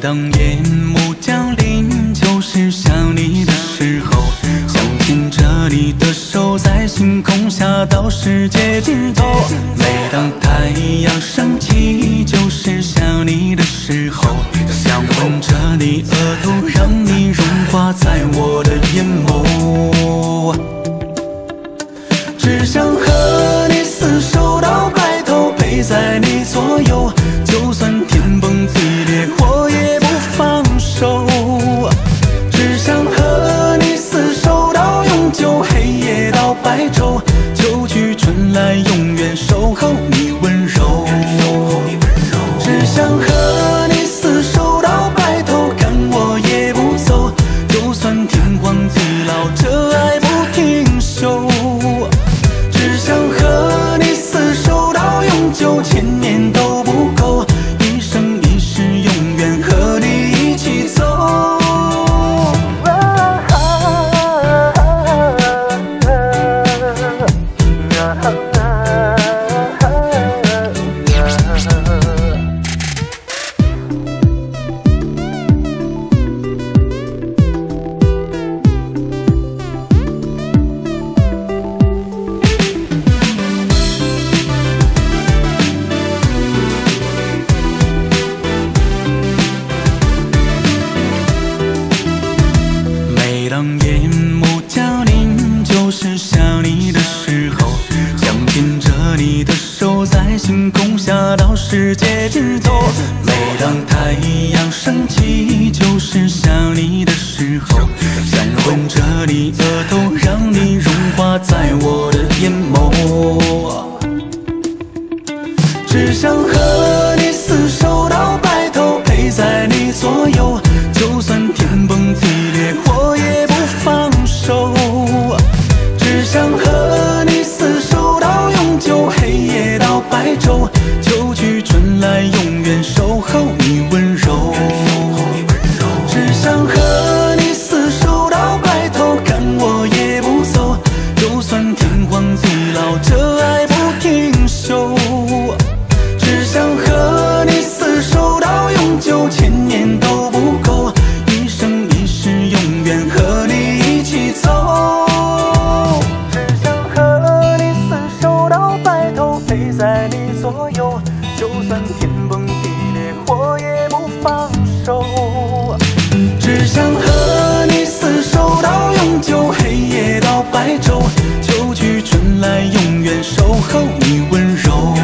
当夜幕降临，就是想你的时候，想牵着你的手在星空下到世界尽头。每当太阳升起，就是想你的时候，想吻着你额头，让你融化在我的眼眸。只想和你厮守到白头，陪在你左右。世界尽头每当太阳升起就是想你的时候想吻着你额头让你融化在我的眼眸只想和你厮守到白头陪在你左右就算天崩地裂我也不放手。只想和你厮守到永久黑夜到白昼来永远守候你温柔。只想和你厮守到白头看我也不走。就算天荒地老这爱不停休。只想和你厮守到永久千年都不够。一生一世永远和你一起走。只想和你厮守到白头陪在你就算天崩地裂我也不放手只想和你厮守到永久黑夜到白昼秋去春来永远守候你温柔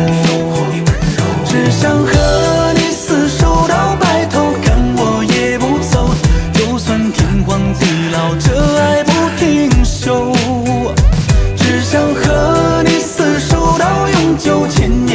只想和你厮守到白头看我也不走就算天荒地老这爱不停休只想和你厮守到永久千